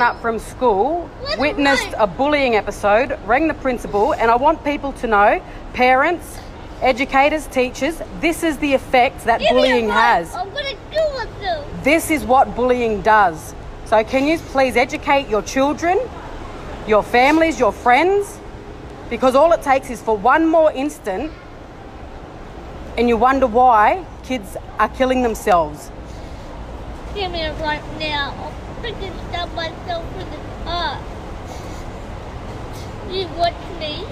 up from school, witnessed a bullying episode, rang the principal, and I want people to know, parents, educators, teachers, this is the effect that Give a bullying has. I'm gonna myself. This is what bullying does. So, can you please educate your children, your families, your friends? Because all it takes is for one more instant, and you wonder why kids are killing themselves. Give me it right now. Freaking stab myself in the car. You watch me.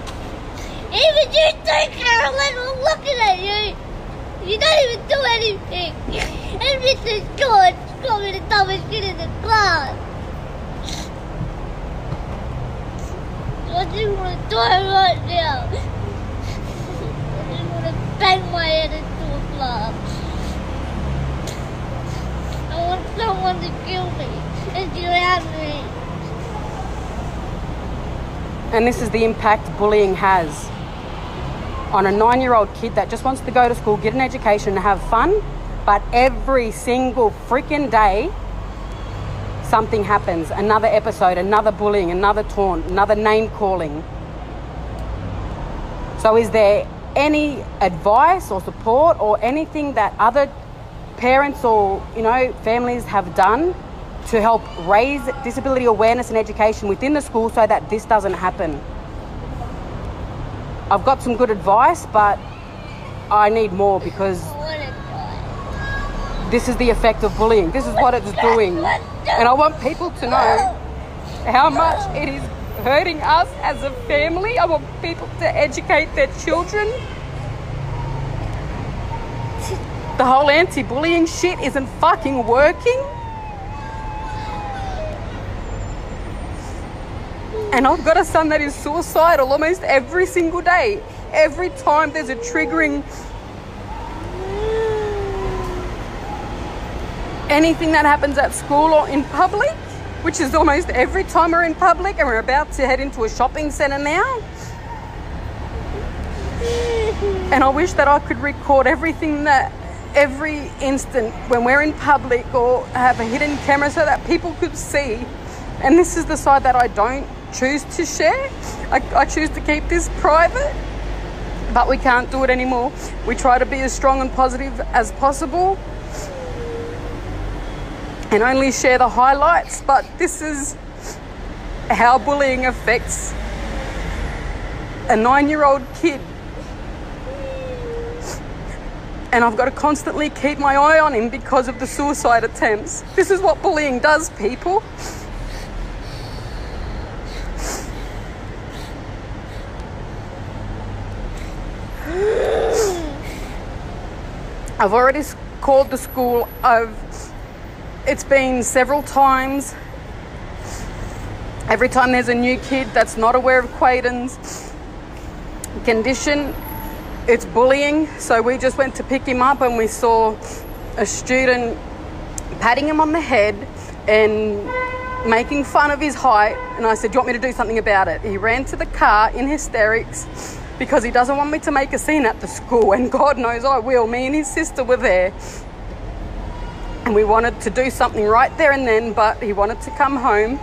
Even you too, Carolyn, I'm looking at you. You don't even do anything. And Mrs. George got me the dumbest shit in the class. I just want to die right now. I just want to bang my head into a glass. I want someone to kill me and drown me. And this is the impact bullying has on a nine year old kid that just wants to go to school, get an education, and have fun. But every single freaking day, something happens. Another episode, another bullying, another taunt, another name calling. So, is there any advice or support or anything that other parents or you know families have done to help raise disability awareness and education within the school so that this doesn't happen? I've got some good advice, but I need more because I want to die. this is the effect of bullying. This is what it's doing. And I want people to know how much it is hurting us as a family. I want people to educate their children. The whole anti bullying shit isn't fucking working. And I've got a son that is suicidal almost every single day. Every time there's a triggering anything that happens at school or in public, which is almost every time we're in public and we're about to head into a shopping centre now. And I wish that I could record everything that every instant when we're in public or have a hidden camera so that people could see. And this is the side that I don't choose to share. I, I choose to keep this private, but we can't do it anymore. We try to be as strong and positive as possible and only share the highlights, but this is how bullying affects a nine year old kid. And I've got to constantly keep my eye on him because of the suicide attempts. This is what bullying does, people. I've already called the school. I've it's been several times. Every time there's a new kid that's not aware of Quaden's condition, it's bullying. So we just went to pick him up and we saw a student patting him on the head and making fun of his height. And I said, Do you want me to do something about it? He ran to the car in hysterics because he doesn't want me to make a scene at the school. And God knows I will. Me and his sister were there and we wanted to do something right there and then, but he wanted to come home.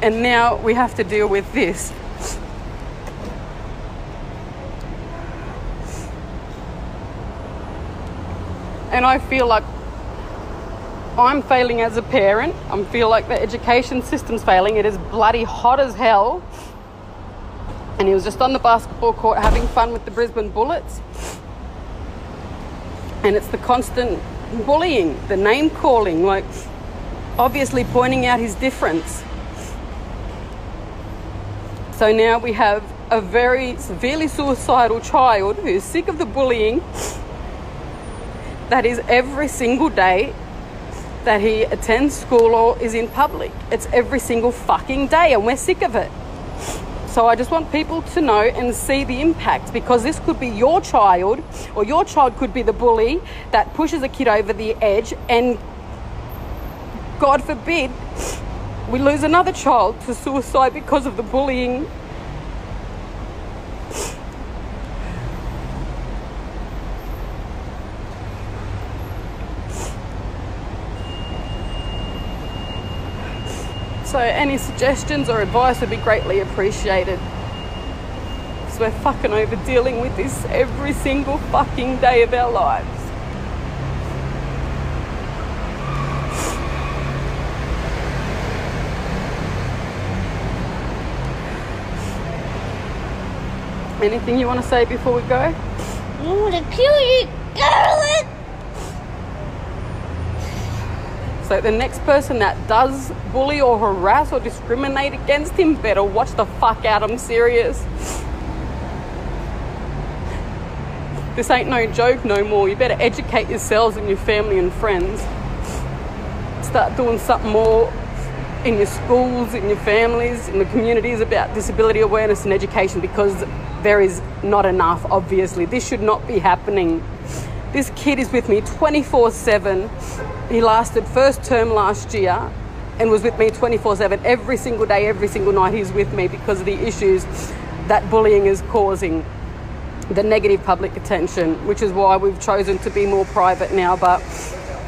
And now we have to deal with this. And I feel like I'm failing as a parent. I feel like the education system's failing. It is bloody hot as hell. And he was just on the basketball court having fun with the Brisbane Bullets and it's the constant bullying, the name calling, like obviously pointing out his difference. So now we have a very severely suicidal child who's sick of the bullying that is every single day that he attends school or is in public. It's every single fucking day, and we're sick of it. So I just want people to know and see the impact because this could be your child or your child could be the bully that pushes a kid over the edge and God forbid we lose another child to suicide because of the bullying. So, any suggestions or advice would be greatly appreciated. Because we're fucking over dealing with this every single fucking day of our lives. Anything you want to say before we go? I want to kill you, Carolyn. So the next person that does bully or harass or discriminate against him better watch the fuck out. I'm serious. This ain't no joke no more. You better educate yourselves and your family and friends. Start doing something more in your schools, in your families, in the communities about disability awareness and education because there is not enough, obviously. This should not be happening. This kid is with me 24 7. He lasted first term last year and was with me 24 7. Every single day, every single night, he's with me because of the issues that bullying is causing, the negative public attention, which is why we've chosen to be more private now. But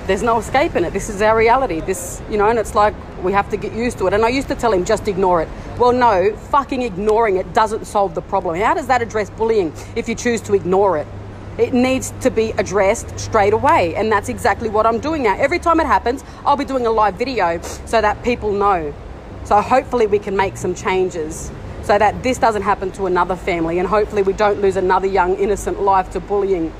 there's no escaping it. This is our reality. This, you know, and it's like we have to get used to it. And I used to tell him, just ignore it. Well, no, fucking ignoring it doesn't solve the problem. How does that address bullying if you choose to ignore it? It needs to be addressed straight away. And that's exactly what I'm doing now. Every time it happens, I'll be doing a live video so that people know. So hopefully we can make some changes so that this doesn't happen to another family and hopefully we don't lose another young innocent life to bullying.